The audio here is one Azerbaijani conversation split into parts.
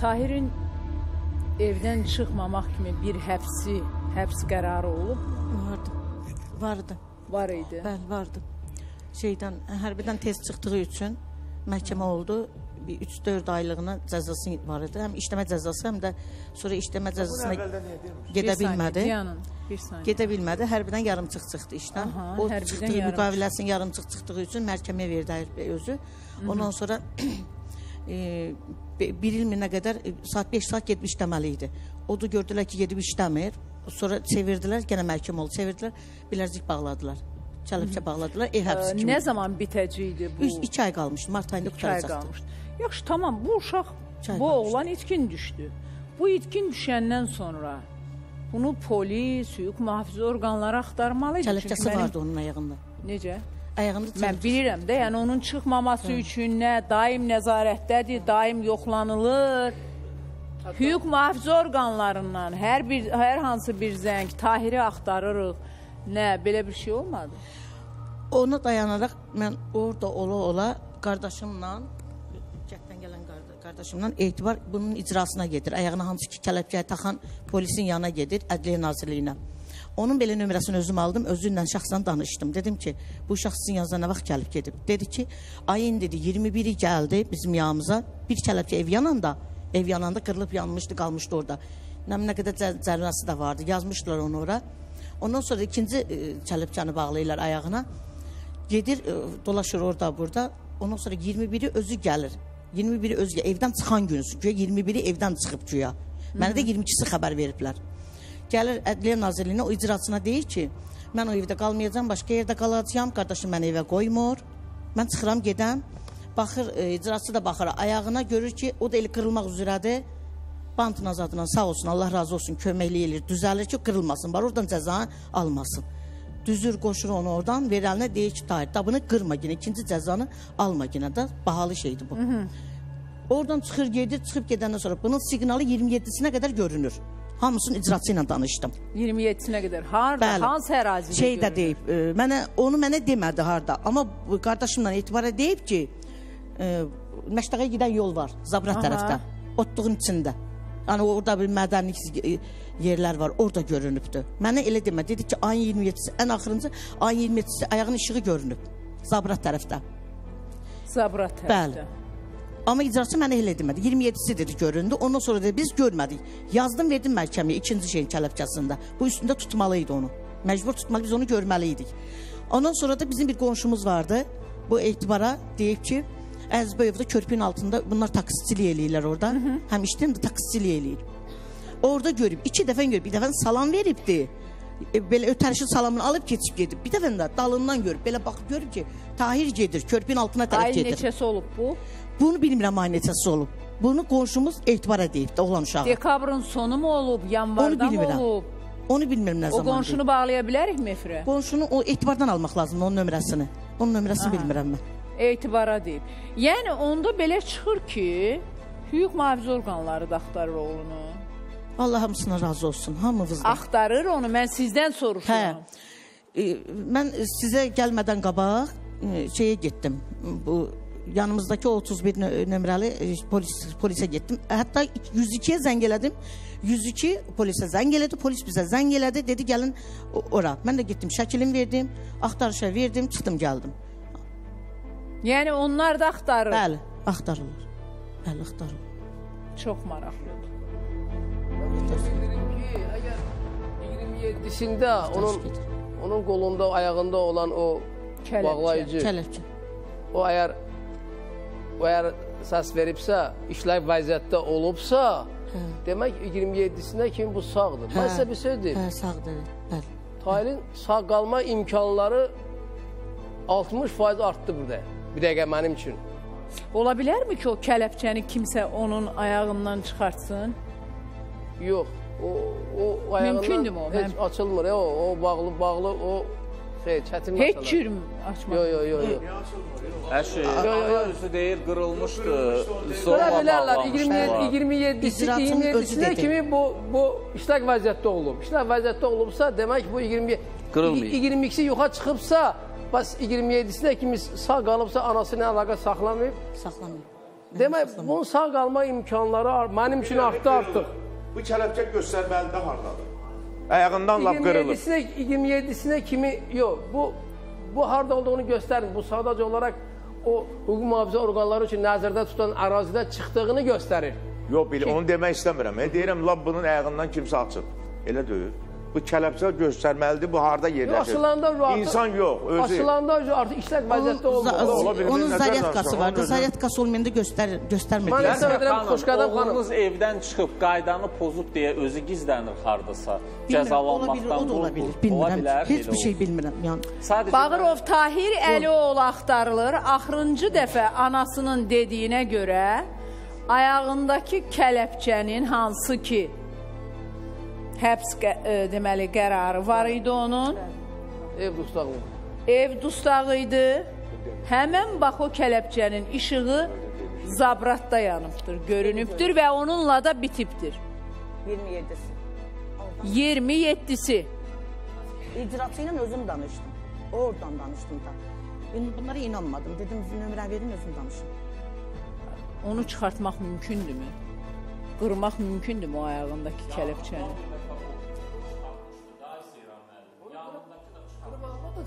Tahirin evdən çıxmamaq kimi bir həbsi, həbs qərarı olub Vardı. Vardı. var idi. Bəli, vardı. Şeydən, hərbidən tez çıxdığı üçün məhkəmə oldu. Bir 3-4 aylığına cəzası var idi. Həm işləmə cəzası, həm də sonra işləmə cəzasına gedə Bir bilmədi. Dayanın, bir saniyə. Gedə bilmədi. Hərbidən yarımçıq çıxdı işdən. Aha, o çıxdığı yarımçıq. müqaviləsinin yarımçıq çıxdığı üçün məhkəməyə verdi özü. Ondan sonra e, bir il minə qədər e, saat 5 saat gedib işləməli idi. O da gördülər ki, gedib işləmir. Sonra çevirdilər, yenə məhkəmə oldu. Çevirdilər, bilərzik bağladılar. Çələbçə bağladılar, ev həbsi kimi. Nə zaman bitəcəkdi bu? 2 ay qalmışdı, mart ayında qutaracaqdı. Yaxşı, tamam, bu uşaq, İki ay bu qalmışdı. oğlan itkin düşdü. Bu itkin düşəndən sonra bunu polis, hüquq mühafizə orqanları axtarmalı idi. Mənim- vardı onun ayağında. Necə? Ayağında Mən çələbçəsi. bilirəm də, yəni onun çıxmaması üçün nə daim nəzarətdədir, daim yoxlanılır. Hüquq mühafizə orqanlarından hər bir hər hansı bir zəng Tahiri axtarırıq. Nə, belə bir şey olmadı. Ona dayanaraq mən orada ola-ola qardaşımla cəhdən gələn qarda- qardaşımla etibar bunun icrasına gedir. Ayağına hansı ki kələpçəyə taxan polisin yanına gedir, Ədliyyə Nazirliyinə. Onun belə nömrəsini özüm aldım, özü ilə şəxsən danışdım. Dedim ki, bu uşaq sizin yanınıza nə vaxt gəlib gedib? Dedi ki, ayın dedi 21-i gəldi bizim yanımıza. Bir kələpçə ev yananda, ev yananda qırılıb yanmışdı, qalmışdı orada. Nə nə qədər cə- cərrası da vardı. Yazmışdılar onu ora. Ondan sonra ikinci e, kələpçəni bağlayırlar ayağına. Gedir, e, dolaşır orada, burada. Ondan sonra 21-i özü gəlir. 21-i özü evdən çıxan gün, güya 21-i evdən çıxıb güya. Mənə də 22-si xəbər veriblər. Gəlir Ədliyyə Nazirliyinə o icraçına deyir ki, mən o evdə qalmayacağam, başqa yerdə qalacağam. Qardaşım məni evə qoymur. Mən çıxıram, gedəm. Baxır, e, icraçı da baxır ayağına, görür ki, o da eli qırılmaq üzrədir. Bant azadından sağ olsun, Allah razı olsun, köməklik eləyir, düzəlir ki, qırılmasın, var oradan cəza almasın. Düzür qoşur onu oradan, ver əlinə deyir ki, Tahir, da bunu qırma yenə, ikinci cəzanı alma yenə də, bahalı şeydir bu. Oradan çıxır, gedir, çıxıb gedəndən sonra bunun siqnalı 27-sinə qədər görünür. Hamısının icraçı ilə danışdım. 27-sinə qədər harda, Bəli. hansı ərazidə? Şey də deyib, e, mənə onu mənə demədi harda, amma qardaşımla etibarə deyib ki, e, Məştəqə gedən yol var, Zabrat Aha. tərəfdə, otluğun içində. Yəni orada bir mədənlik e, yerlər var, orada görünübdü. Mənə elə demə, dedi ki, ayın 27-si, ən axırıncı ayın 27-si ayağının işığı görünüb. Zabrat tərəfdə. Zabrat tərəfdə. Bəli. Amma icraçı mənə elə demədi. 27-si dedi göründü. Ondan sonra dedi biz görmədik. Yazdım, verdim məhkəməyə ikinci şeyin kələfkəsində. Bu üstündə tutmalı idi onu. Məcbur tutmalı, biz onu görməli idik. Ondan sonra da bizim bir qonşumuz vardı. Bu etibara deyib ki, Əzbəyevdə körpünün altında bunlar taksicilik eləyirlər orada. Hı -hı. Həm işdən də taksicilik eləyir. Orada görüb, iki dəfə görüb, bir dəfə salam veribdi. E, belə ötərişi salamını alıb keçib gedib. Bir dəfə də dalından görüb, belə baxıb görüb ki, Tahir gedir, körpünün altına tərəf Ay gedir. neçəsi olub bu? Bunu bilmirəm ay neçəsi olub. Bunu qonşumuz etibar edib də oğlan uşağı. Dekabrın sonu mu olub, yanvarda mı olub? Onu bilmirəm nə O zaman. qonşunu bağlaya bilərik efirə? qonşunu o etibardan almaq lazımdır onun nömrəsini. Onun nömrəsini bilmirəm mən. Etibara deyib. Yəni onda belə çıxır ki, hüquq mühafizə orqanları da axtarır oğlunu. Allah hamısına razı olsun, hamımızdan. Axtarır onu, mən sizdən Hə. soruşuram. E, mən sizə gəlmədən qabaq e, şeyə getdim. Bu yanımızdakı 31 nö- nömrəli e, polis polisə getdim. Hətta 102-yə zəng elədim. 102 polisə zəng elədi, polis bizə zəng elədi, dedi gəlin o- ora. Mən də getdim, şəkilimi verdim, axtarışa verdim, çıxdım, gəldim. Yəni onlar da axtarır. Bəli, axtarılır. Bəli, axtarılır. Çox maraqlıdır. Bildirim ki, əgər 27-sində onun gedir. onun qolunda, ayağında olan o Kələpçə. bağlayıcı, Kələpçə. o əgər o əgər səs veribsə, işləv vəziyyətdə olubsa, Hə. demək 27-sinə kimi bu sağdır. Mən sizə bir söz deyim. Hə, sağdır. Bəli. Tahilin sağ qalma imkanları 60% artdı burada. Bir dəqiqə mənim üçün. Ola bilərmi ki, o kələpçəni kimsə onun ayağından çıxartsın? Yox. O o ayağından Mümkündürmü o? heç Mən- açılmır. O, o bağlı bağlı o şey çətin Heç məsələ. cür açmaq. Yo yo yo yo. Əşi, özü deyir qırılmışdı. Qıra bilərlər. bağlamışdılar. 27 27-si İcraatın özü 27-sinə dedi. kimi bu bu işlək vəziyyətdə olub. İşlək vəziyyətdə olubsa, demək bu 20 Qırılmayıb. 22-si yoxa çıxıbsa, bəs 27-sinə kimi sağ qalıbsa, anası ilə əlaqə saxlamayıb. Saxlamayıb. Demək, bunun sağ qalma imkanları ar- mənim üçün artdı artıq. Bu kələfçə göstərməlidə hardadır? Ayağından lap qırılıb. 27-sinə 27-sinə kimi yox. Bu bu harda olduğunu göstərin. Bu sadəcə olaraq o hüquq mühafizə orqanları üçün nəzərdə tutan ərazidə çıxdığını göstərir. Yox, bil, onu demək istəmirəm. E, deyirəm, lap bunun ayağından kimsə açıb. Elə deyil. Bu kələfçə göstərməlidir, bu harda yerləşir. açılanda artıq İnsan yox, özü. Açılanda artıq işlək vəziyyətdə bilir, Onun sonra, vardı. Zaryatkası olmayanda göstər göstərmədi. Mən hesab edirəm, Xoşqədəm xanım. oğlunuz evdən çıxıb qaydanı pozub deyə özü gizlənir bilir, Cəzalanmaqdan ola bilir. Ola Bilmirəm. bilər, Heç bir şey bilmirəm. Yəni Bağırov Tahir Əlioğlu axtarılır. Axırıncı dəfə anasının dediyinə görə ayağındakı kələpçənin hansı ki həbs qə- e, deməli qərarı var idi onun. Ev dustaqlı. Ev dustağı idi. Həmən bax o kələpçənin işığı zabratda yanıbdır, görünübdür və onunla da bitibdir. 27-si. 27-si. İcraçı ilə özüm danışdım. Oradan danışdım da. Bunlara inanmadım. Dedim nömrə verin özüm danışım. Onu çıxartmaq mümkündürmü? Qırmaq mümkündürmü o ayağındakı kələpçəni?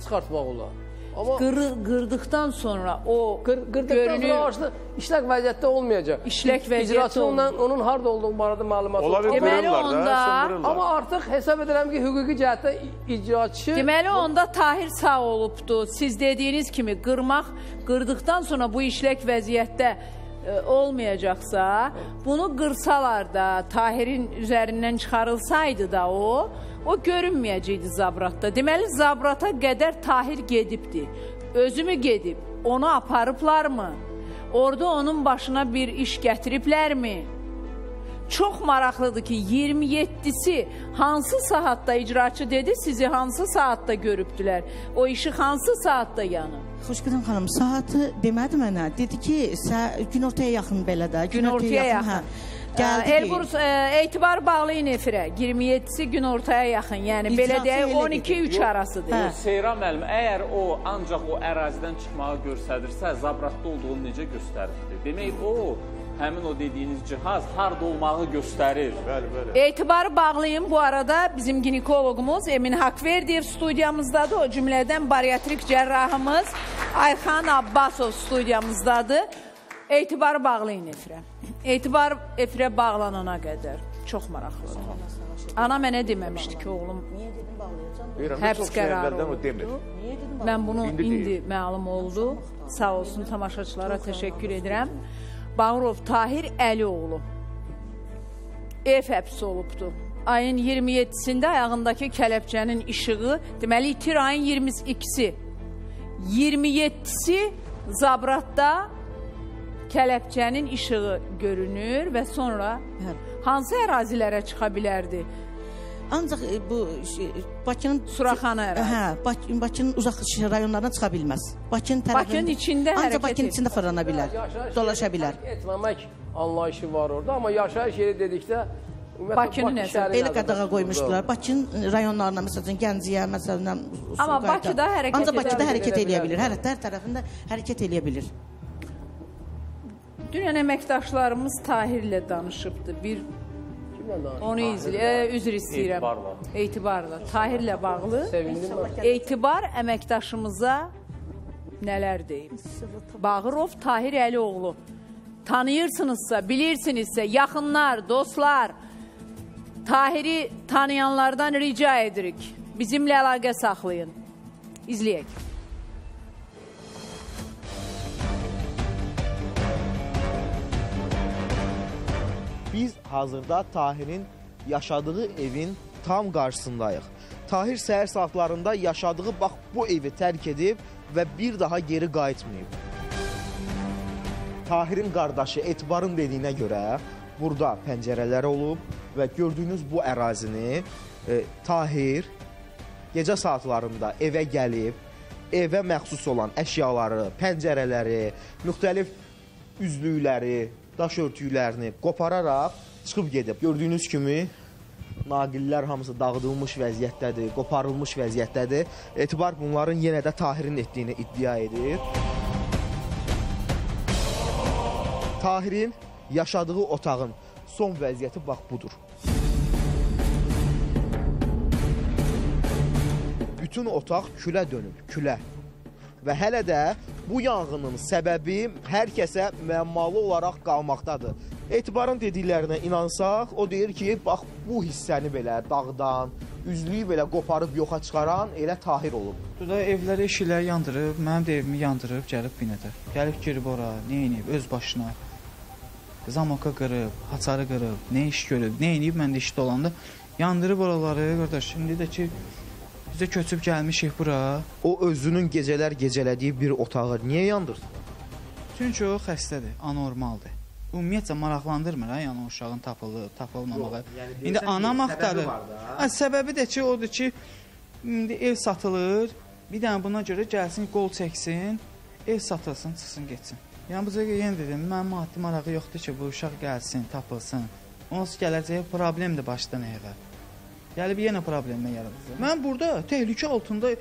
Çıxartmaq olar. Amma Qırı, qırdıqdan sonra o qır, qırdıqdan görünür. sonra artıq işlək vəziyyətdə olmayacaq. İşlək vəziyyətdə İcraçı ondan, onun harda olduğu barədə məlumat Ola olacaq. bilir, Deməli da, onda- sındırırlar. Amma artıq hesab edirəm ki, hüquqi cəhətdə icraçı Deməli onda Tahir sağ olubdu. Siz dediyiniz kimi qırmaq, qırdıqdan sonra bu işlək vəziyyətdə e, olmayacaqsa, bunu qırsalar da, Tahirin üzərindən çıxarılsaydı da o, o görünməyəcəkdi zabratda. Deməli zabrata qədər Tahir gedibdi. Özümü gedib, onu aparıblarmı? Orada onun başına bir iş gətiriblərmi? Çox maraqlıdır ki, 27-si hansı saatda icraçı dedi, sizi hansı saatda görübdülər? O işi hansı saatda yanıb? Xoşqədəm xanım, saatı demədi mənə. Dedi ki, günortaya yaxın belə də. Günortaya yaxın. Hə. Gəldi. Elburz e, etibar bağlayın efirə. 27-si günortaya yaxın. Yəni belə İcraçı deyək elə 12-3 arasıdır. Hə. Seyran müəllim, əgər o ancaq o ərazidən çıxmağı göstərdirsə, zabratda olduğunu necə göstəribdir? Demək o həmin o dediyiniz cihaz harda olmağı göstərir. Bəli, bəli. Etibarı bağlayın. Bu arada bizim ginekoloqumuz Emin Haqverdiyev studiyamızdadır. O cümlədən bariatrik cərrahımız Ayxan Abbasov studiyamızdadır. Etibarı bağlayın efirə. Etibar efirə bağlanana qədər. Çox maraqlıdır. Ana mənə deməmişdi ki, oğlum Niyə dedim bağlayacağam? Deyirəm, Həbs qərarı oldu. Mən bunu İndi indi, məlum oldu. Sağ olsun tamaşaçılara təşəkkür edirəm. Bağırov Tahir Əlioğlu ev həbsi olubdu. Ayın 27-sində ayağındakı kələpçənin işığı, deməli itir ayın 22-si. 27-si Zabratda kələpçənin işığı görünür və sonra Bəli. hansı ərazilərə çıxa bilərdi? Ancaq e, bu şey, Bakının Suraxana ərazi. Hə, Bak Bakının uzaq rayonlarına çıxa bilməz. Bakının tərəfində Bakının içində hərəkət Ancaq Bakının içində fırlana bilər. Yaşayış Dolaşa bilər. Etməmək anlayışı var orada, amma yaşayış yeri dedikdə ümumiyyətlə Bakını Bakı nəzər- şəhəri Elə nəzərdə qadağa qoymuşdular. Bakının rayonlarına məsələn Gəncəyə, məsələn Amma. Bakıda hərəkət Ancaq Bakıda edə- hərəkət edə eləyə bilər. bilir. Hər hər tərəfində hərəkət eləyə bilir. Dünən əməkdaşlarımız Tahirlə danışıbdı. Bir onu izlə, üzr istəyirəm. Etibarla. Etibarla. Tahirlə bağlı Sevindim etibar əməkdaşımıza nələr deyib? Bağırov Tahir Əlioğlu. Tanıyırsınızsa, bilirsinizsə, yaxınlar, dostlar, Tahiri tanıyanlardan rica edirik. Bizimlə əlaqə saxlayın. İzləyək. Biz hazırda Tahirin yaşadığı evin tam qarşısındayıq. Tahir səhər saatlarında yaşadığı bax bu evi tərk edib və bir daha geri qayıtmayıb. Tahirin qardaşı Etibarın dediyinə görə burada pəncərələr olub və gördüyünüz bu ərazini e, Tahir gecə saatlarında evə gəlib, evə məxsus olan əşyaları, pəncərələri, müxtəlif üzlükləri, daş örtüklərini qopararaq çıxıb gedib. Gördüyünüz kimi naqillər hamısı dağıdılmış vəziyyətdədir, qoparılmış vəziyyətdədir. Etibar bunların yenə də Tahirin etdiyini iddia edir. Tahirin yaşadığı otağın son vəziyyəti bax budur. Bütün otaq külə dönüb, külə. Və hələ də bu yanğının səbəbi hər kəsə müəmmalı olaraq qalmaqdadır. Etibarın dediklərinə inansaq, o deyir ki, bax bu hissəni belə dağdan, üzlüyü belə qoparıb yoxa çıxaran elə Tahir olub. Burada evləri, eşikləri yandırıb, mənim də evimi yandırıb, gəlib binədə. Gəlib girib ora, nə edib öz başına. Zamoka qırıb, haçarı qırıb, nə iş görüb, nə edib mən də işdə olanda yandırıb oraları, qardaş. İndi də ki bizə köçüb gəlmişik bura. O özünün gecələr gecələdiyi bir otağı niyə yandırsın? Çünki o xəstədir, anormaldır. Ümumiyyətlə maraqlandırmır ha, yəni o uşağın tapılıb, tapılmamağı. yəni İndi anam axtarır. var da. Hə, səbəbi də ki, odur ki, indi ev satılır. Bir dənə buna görə gəlsin, qol çəksin, ev satılsın, çıxsın, getsin. Yəni bu cəgə yenə dedim, mənim maddi marağı yoxdur ki, bu uşaq gəlsin, tapılsın. Onsuz gələcəyə problem də başdan ayağa. Gəlib yenə problemə yaradacaq. Mən burada təhlükə altında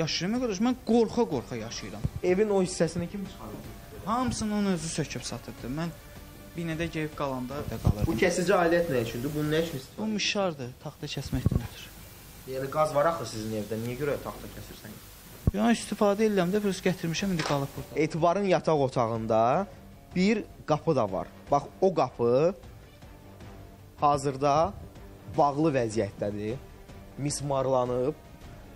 yaşayıram qardaş. Mən qorxa-qorxa yaşayıram. Evin o hissəsini kim çıxarır? Hamısını onun özü söküb satırdı. Mən binədə gəlib qalanda da qalırdım. Bu kəsici alət nə üçündür? Bunun nə üçün Bu istifadə? mişardır, taxta kəsməkdən ötürü. Yəni qaz var axı sizin evdə. Niyə görə taxta kəsirsən? Yəni istifadə edirəm də, biraz gətirmişəm, indi qalıb burada. Etibarın yataq otağında bir qapı da var. Bax o qapı hazırda bağlı vəziyyətdədir. Mismarlanıb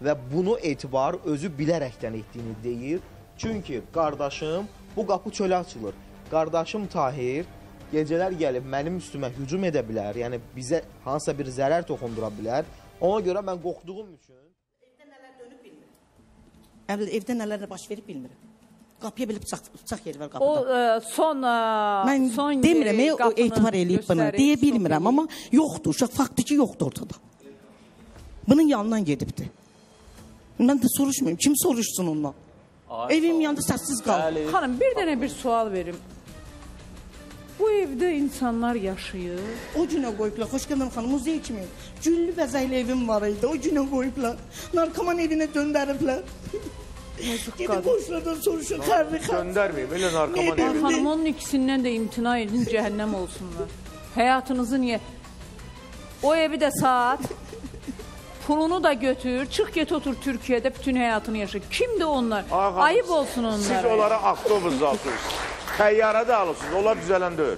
və bunu etibar özü bilərəkdən etdiyini deyir. Çünki qardaşım bu qapı çölə açılır. Qardaşım Tahir gecələr gəlib mənim üstümə hücum edə bilər. Yəni bizə hansısa bir zərər toxundura bilər. Ona görə mən qorxduğum üçün Evdə, evdə nələr baş verib bilmirəm. Qapıya belə bıçaq, bıçaq yeri var O qapıda. ə, son ə, Mən son demirəm, yeri, e, o etibar eləyib göstərir, Deyə bilmirəm, amma yoxdur, uşaq faktı ki, yoxdur ortada. Bunun yanından gedibdi. Mən də soruşmuyorum, kim soruşsun ondan? Ay, Evim yanında səssiz. Bəli. Xanım, bir dənə bir sual verim. Bu evdə insanlar yaşayır. O günə qoyublar, xoş gəlməm xanım, muzey kimi. Güllü bəzəkli evim var idi, o günə qoyublar. Narkoman evinə döndəriblər. Gedib qadın. boşlardan soruşun, xərri xərri. Göndərməyim, elə narkoman Ne evi. bileyim. Xanım, onun ikisindən də imtina edin, cəhənnəm olsunlar. Həyatınızı niyə? O evi də sat. Pulunu da götür, çıx get otur Türkiyədə bütün həyatını yaşa. Kimdir onlar? Ay xanım, Ayıb olsun Siz onlara. onlara avtobus alırsınız. Təyyarə də alırsınız. Onlar düzələn deyil.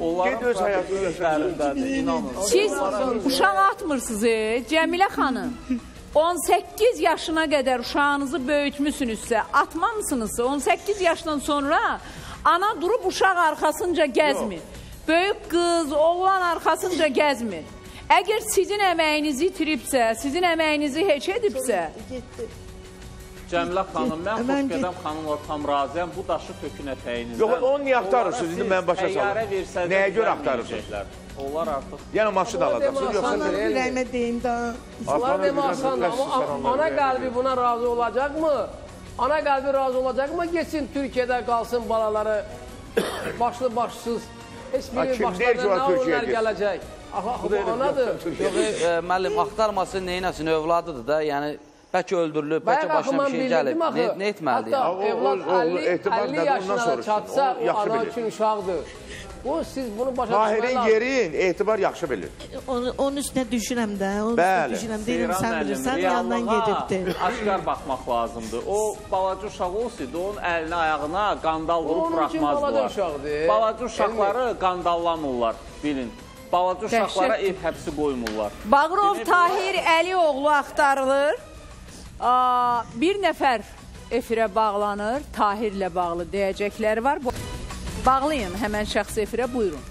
Onların Get öz həyatını yaşa. problemlərindədir, inanın. Siz uşaq atmırsınız, e, Cəmilə xanım. 18 yaşına qədər uşağınızı böyütmüsünüzsə, atmamısınızsa 18 yaşdan sonra ana durub uşaq arxasınca gəzmir. Böyük qız, oğlan arxasınca gəzmir. Əgər sizin əməyinizi itiribsə, sizin əməyinizi heç edibsə, Cəmilə xanım, mən Xoşqədəm xanımla tam razıyam. Bu daşı tökün ətəyinizdən. Yox, onu niyə axtarırsınız? İndi mən başa salım. Nəyə görə axtarırsınız? Onlar artıq Yəni maşın alacaqsınız, yoxsa nə? el- Ürəyimə deyim Aslana demək görə asandır amma ana qəlbi buna razı olacaqmı? Ana qəlbi razı olacaqmı? Geçsin Türkiyədə qalsın balaları başlı başsız. Heç biri başlarına nə getsin? gələcək. Axı bu anadır. Yox, e, müəllim axtarmasın, neynəsin, övladıdır da, yəni bəlkə öldürülüb, Bayaq bəlkə axı başına bir şey gəlib. axı. Ne, nə etməlidir Hətta yəni? O- o- evlad o- 50, etibar 50 nədir, ondan yaşına çatsa O o ana bilir. üçün uşaqdır. Bu siz bunu başa lazım. yerin etibar yaxşı bilir. Onu, onun üstünə düşürəm də. Onun Bəli. üstünə düşürəm. Deyirəm Seyran sən bilirsən, yandan reallığa gedibdi. Aşkar baxmaq lazımdır. O balaca uşaq olsaydı, onun əlinə, ayağına qandal vurub Onun üçün buraxmazdılar. balaca uşaqdır. Balaca uşaqları qandallamırlar, bilin. Balaca uşaqlara ev həbsi qoymurlar. Bağırov Tahir Əlioğlu axtarılır. Aa, bir nəfər efirə bağlanır. Tahirlə bağlı deyəcəkləri var. Bağlayın həmən şəxs efirə, buyurun.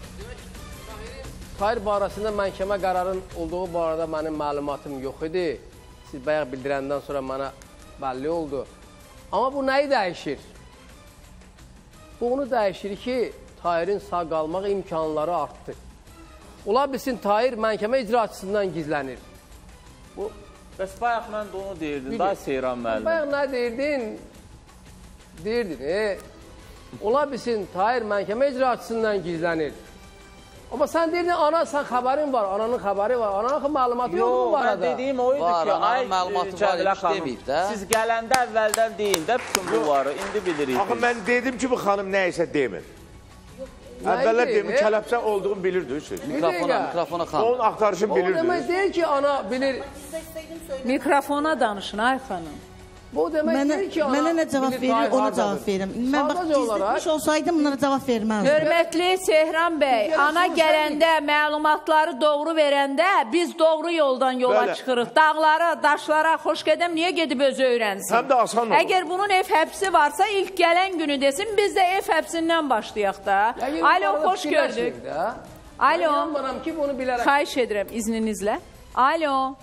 Tahir barəsində məhkəmə qərarın olduğu barədə mənim məlumatım yox idi. Siz bayaq bildirəndən sonra mənə bəlli oldu. Amma bu nəyi dəyişir? Bu onu dəyişir ki, Tahirin sağ qalmaq imkanları artdı. Ola bilsin Tahir məhkəmə icraçısından gizlənir. Bu Bəs bayaq mən də onu deyirdim, Bilir. da Seyran müəllim. bayaq nə deyirdin? Deyirdin, e? Ola bilsin Tahir məhkəmə icraçısından gizlənir. Amma sən deyirdin, ana sən xəbərin var, ananın xəbəri var. Ananın məlumatı yoxdur bu Yox, mən dediyim o idi Var, ki, ay var, Cəmilə heç xanım, siz gələndə əvvəldən deyin də bütün bunları, indi bilirik. Axı mən dedim ki, bu xanım nə isə demir. Əvvəllər demin kələpçə olduğunu bilirdiniz siz. Mikrofona, mikrofona xan. Onun axtarışını O demək deyil ki, ana bilir. Mikrofona danışın ay xanım. Bu demək Mənə, deyil ki, ana mənə nə cavab bilir verir, Tahir ona hardadır. cavab verirəm. Mən bax Sadəcə olaraq gizlətmiş olsaydım bunlara cavab verməzdim. Hörmətli Sehran bəy, Biz ana yarışmışıq. gələndə, məlumatları doğru verəndə biz doğru yoldan yola Bəli. çıxırıq. Dağlara, daşlara xoş gedəm niyə gedib özü öyrənsin? Həm də asan olur. Əgər bunun ev həbsi varsa ilk gələn günü desin, biz də ev həbsindən başlayaq da. Yəqin Alo, bu arada xoş gördük. fikirləşmirik də. Alo. Mən inanmıram ki, bunu bilərək. Xahiş edirəm izninizlə. Alo.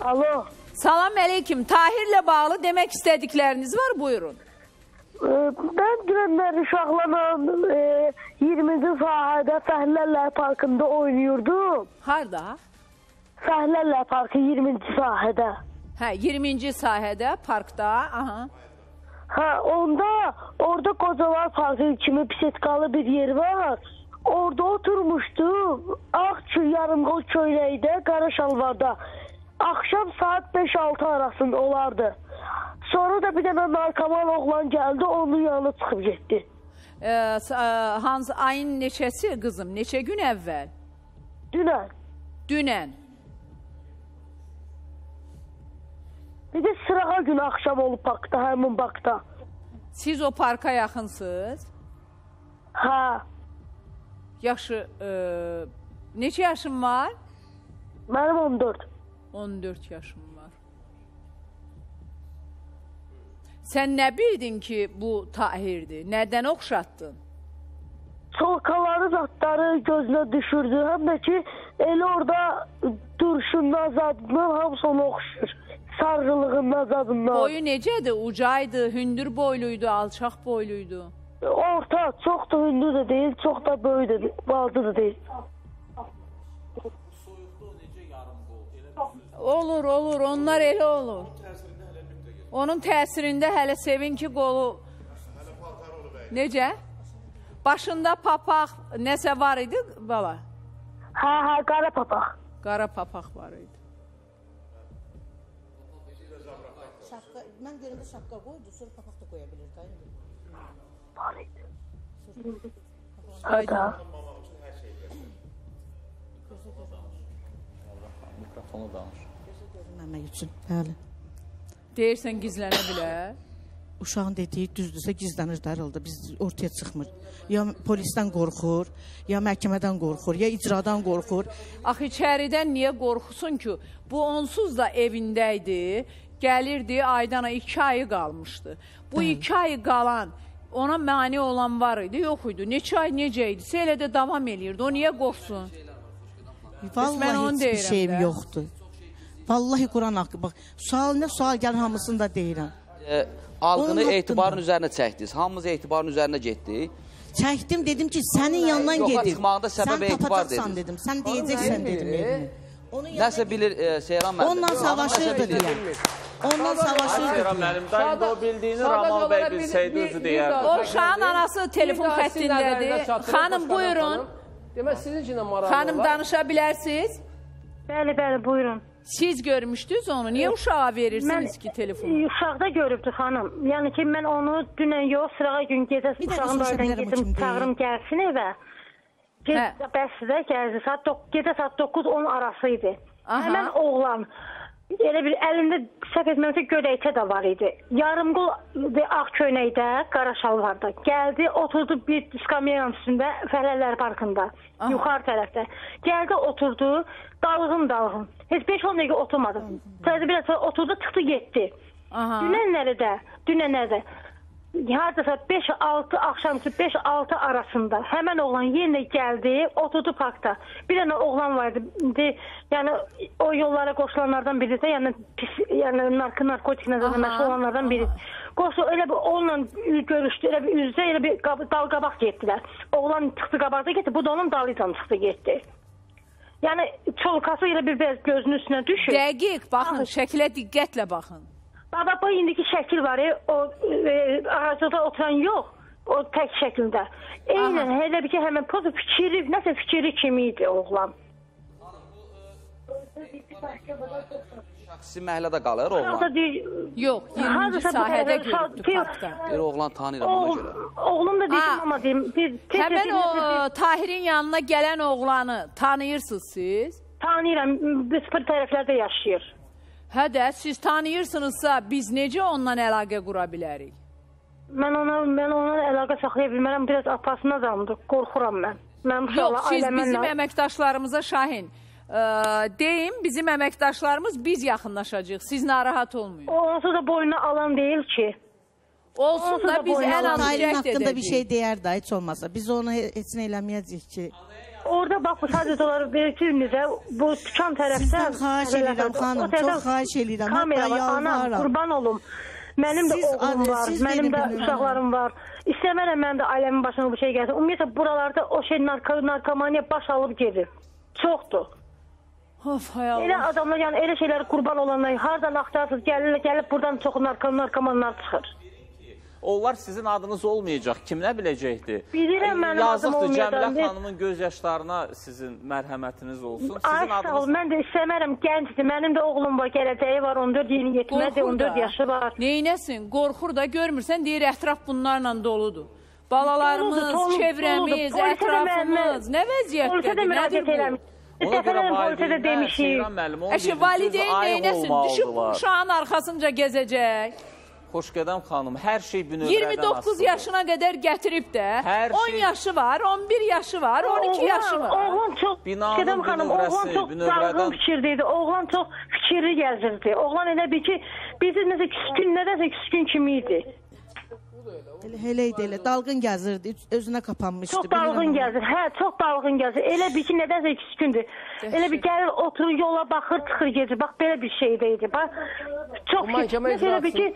Alo. Salam əleyküm. Tahirlə bağlı demək istədikləriniz var? Buyurun. Ee, Ben dünenler uşaqlarla e, 20. sahədə Fəhlərlər Parkında oynuyordum. Harda? Fəhlərlər Parkı 20. sahədə. Hə, 20-ci sahədə, parkda. Aha. Ha onda orada Kocalar Parkı kimi pisetkalı bir yer var. Orada oturmuştum. Akçı yarımqol köynəkdə, qara şalvarda. Akşam saat 5-6 arasında olardı. Sonra da bir dənə narkoman oğlan gəldi, onun yanına çıxıb getdi. Ee, s- ə, hansı ayın neçəsi qızım? Neçə gün əvvəl? Dünən. Dünən. Bir də sırağa gün axşam olub parkda, həmin parkda. Siz o parka yaxınsınız. Hə, Yaxşı, ə, neçə yaşın var? mənim 14. 14 yaşım var. Sən nə bildin ki, bu Tahirdir? Nədən oxşatdın? Çolkaları zatları gözünə düşürdü. Həm də ki, elə orada duruşundan zadından hamısı ona oxşur. Sarılığından zadından. Boyu necədir? Ucaydı, hündür boyluydu, alçaq boyluydu. Orta, çox da hündü də deyil, çox da böyük də balaca da deyil. Olur, olur. Onlar elə olur. Onun təsirində hələ sevin ki, qolu Necə? Başında papaq nəsə var idi bala? Hə, hə, qara papaq. Qara papaq var idi. Şapka, mən görəndə şapka qoydu, sonra papaq da qoya bilir da indi. Var idi. Hə, Mikrofonu danış. Görünməmək üçün. Bəli. Deyirsən gizlənə bilər. Uşağın dediyi düzdürsə gizlənir dərəldə. Biz ortaya çıxmır. Ya polisdən qorxur, ya məhkəmədən qorxur, ya icradan qorxur. Axı içəridən niyə qorxusun ki? Bu onsuz da evində idi. Gəlirdi, aydana iki ayı qalmışdı. Bu iki ayı qalan ona mani olan var idi, yox idi. Neçə ay necə idisə elə də davam eləyirdi. O niyə qorxsun? Vallahi heç bir şeyim də. yoxdur. Vallahi Quran haqqı. Bax, sual nə sual gəlir hamısını da deyirəm. E, alqını Onun etibarın haqqında. üzərinə çəkdiniz. Hamımız etibarın üzərinə getdik. Çəkdim dedim ki, sənin yanından Yoxa gedim. çıxmağında səbəb Sən etibar tapacaqsan dediniz. dedim. Sən deyəcəksən dedim evini. Onun Nəsə bilir e, Seyran müəllim. Ondan savaşırdı deyəm. Ondan savaşırdı. Seyran müəllim, bəlkə o bildiyini Ramal bəy bilsəydi özü deyərdi. O uşağın anası telefon xəttindədir. Xanım buyurun. Demək sizin üçün də maraqlı Xanım olar. danışa bilərsiniz. Bəli, bəli, buyurun. Siz görmüşdünüz onu. Niyə uşağa verirsiniz ki telefonu? Uşaqda görübdü xanım. Yəni ki, mən onu dünən yox, sırağa gün gecə uşağın o gedim, çağırım gəlsin evə. Hə. Gecə bəsdə gəldi. Saat dok- gecə saat 9-10 arası idi. Aha. Həmən oğlan elə bir əlində səhv etmirəmsə gödəkçə də var idi. Yarımqol də ağ köynəkdə, qara şalvarda. Gəldi, oturdu bir skamyanın üstündə Fəhlələr parkında, Aha. yuxarı tərəfdə. Gəldi, oturdu, dalğın dalğın. Heç 5-10 dəqiqə oturmadı. Təzə biraz sonra oturdu, çıxdı, getdi. Aha. Dünənləri də, dünənləri də hardasa 5-6 axşamçı 5-6 arasında həmən oğlan yenə gəldi, oturdu parkda. Bir dənə oğlan vardı. İndi yəni o yollara qoşulanlardan biri də, yəni pis, yəni narko narkotiklə Aha, məşğul olanlardan biri. Qoşu elə bir onunla görüşdü, elə bir üzdə elə bir qab dal qabaq getdilər. Oğlan çıxdı qabaqda getdi, bu da onun dalıyla çıxdı getdi. Yəni çolkası elə bir biraz gözünün üstünə düşür. Dəqiq, baxın, şəkilə diqqətlə baxın. Baba bu indiki şəkil var, e, o e, aracıda oturan yox, o tək şəkildə. Eynən elə bir ki, həmin pozu fikri, nəsə fikri kimi idi oğlan. Şəxsi məhəllədə qalır oğlan. Yox, 20-ci Hardasa bu sahədə Yox. parkda. Bir oğlan tanıyıram ona oğul, görə. oğlum da Ha. ki, mama deyim, bir tez Həmən tez- o Tahirin yanına gələn oğlanı tanıyırsınız siz? tanıyıram, Büspür tərəflərdə yaşayır. Hə də, siz tanıyırsınızsa biz necə ondan əlaqə qura bilərik? Mən ona mən ona əlaqə saxlaya bilmərəm. Biraz apasına zamdır. Qorxuram mən. Mən Yox, uşaqla siz bizim əməkdaşlarımıza Şahin, ə, deyim, bizim əməkdaşlarımız biz yaxınlaşacağıq. Siz narahat olmayın. o onsuz da boynuna alan deyil ki. Olsun Olsun da da biz ən az Tahir'in hakkında bir edəcəyik. şey değer da hiç olmazsa. Biz onu nə eləməyəcəyik ki. Orada bax bu sadəcə olaraq belirtinizə bu dükan tərəfdə Sizdən xahiş edirəm xanım, çox xahiş edirəm. Kamera var, anam, qurban olum. Mənim də oğlum var, mənim də uşaqlarım var. İstəmərəm mənim də ailəmin başına bu şey gəlsin. Ümumiyyətlə buralarda o şey narko narkomaniya baş alıb gedir. Çoxdur. Of, hay Elə Allah. adamlar, yəni elə şeyləri qurban olanlar hardan axtarsınız, gəlirlər, gəlib buradan çox narko narkomanlar çıxır. Onlar sizin adınız olmayacaq. Kim nə biləcəkdir? Bilirəm mənim Yazıqdır, adım olmayacaq. Cəmilə xanımın göz yaşlarına sizin mərhəmətiniz olsun. Ay Sizin sağ ol, adınız mən də istəmərəm, gəncdir. Mənim də oğlum var, gələcəyi var, 14 yeni yetmədir, Qorxur 14 da. yaşı var. Neynəsin? Qorxur da görmürsən, deyir ətraf bunlarla doludur. Balalarımız, Doludur, çevrəmiz, doludur. Ətrafımız, nə vəziyyətdədir, nədir bu? eləmiş. Ona görə valideynlər, demişik. Əşi, valideyn neynəsin? Düşüb uşağın arxasınca gəzəcək. Xoşqədəm xanım, hər şey bir növrədən 29 asılıdır. yaşına qədər gətirib də, Hər 10 şey- yaşı var, 11 yaşı var, 12 yaşı var. Oğlan çox, Binanın xanım, oğlan çox bünövrədən- dalğın fikirdeydi. Oğlan çox fikirli gəzirdi. Oğlan elə bir ki, bizi nəsə küskün, nədəsə küskün kimi idi. Elə elə idi elə dalğın gəzirdi, özünə kapanmışdı. Çox dalğın gəzir. Hə, çox dalğın gəzir. Elə bir ki, nədəsə küskündür. Elə bir gəlir, oturur, yola baxır, çıxır, gedir. Bax belə bir şey idi. Bax, çox Nəsə elə bir ki,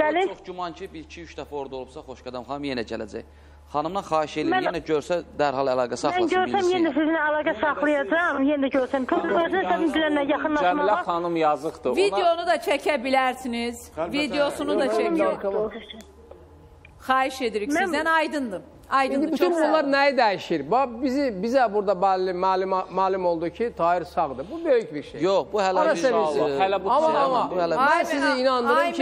Bəli. Çox güman ki, 1-2-3 dəfə orada olubsa Xoşqədəm xanım yenə gələcək. Xanımdan xahiş edirəm, Mən- yenə görsə dərhal əlaqə Mən saxlasın görsəm bilsin. yenə sizinlə əlaqə saxlayacağam. Yenə görsəm. Özünə sənin dilənlə Cəmilə yaxınlaşmağa. xanım yazıqdır. Videonu da çəkə bilərsiniz. Videosunu da çəkin. Xahiş edirik Mən- sizdən aydındır. Aydındır, İndi bütün bunlar nəyi dəyişir? Bax bizi bizə burada malum malum malum oldu ki, Tahir sağdır. Bu böyük bir şey. Yox, bu hələ bir e, Hələ bu Amma amma bu hələ- mən Ay sizi inandırım ki,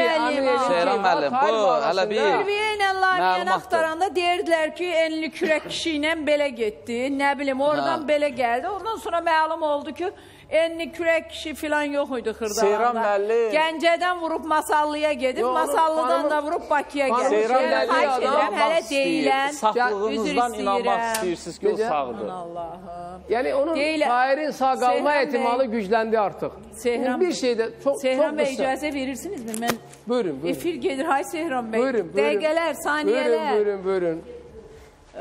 Seyran müəllim, Tahir bu hələ bir- Ülviyə ilə Məlumatdır. axtaranda deyirdilər ki, enli kürək kişi ilə belə getdi. Nə bilim, oradan belə gəldi. Ondan sonra məlum oldu ki, enli kürək kişi filan yox idi Seyran Xırdalanda. müəllim. Gəncədən vurub Masallıya gedib, Yox, Masallıdan xanımı- da vurub Bakıya xanımı gəlib. Seyran Yəni, müəllim xahiş adam edirəm, hələ inanmaq istəyir. deyilən. Sağlığınızdan üzr inanmaq istəyirəm. istəyirsiniz ki, o Necə? sağdır. Allahım. Yəni onun Deyil- Tahirin sağ qalma Seyran ehtimalı Bey- gücləndi artıq. Seyran bir Bey- şeydə çox Seyran çox Bey qısa. icazə verirsinizmi? Mən Buyurun, buyurun. efir gedir. Hay Seyran Bey. Buyurun, buyurun. Dəqiqələr, saniyələr. Buyurun, buyurun, buyurun. Ee,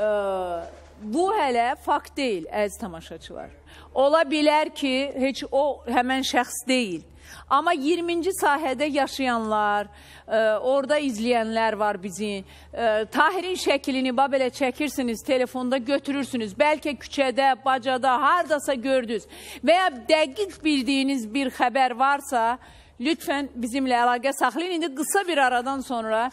bu hələ fakt deyil, əziz tamaşaçılar. Ola bilər ki, heç o həmən şəxs deyil. Amma 20-ci sahədə yaşayanlar, e, orada izləyənlər var bizi. E, Tahirin şəklini belə çəkirsiniz, telefonda götürürsünüz. Bəlkə küçədə, bacada, hardasa gördünüz. Və ya dəqiq bildiyiniz bir xəbər varsa, lütfən bizimlə əlaqə saxlayın. İndi qısa bir aradan sonra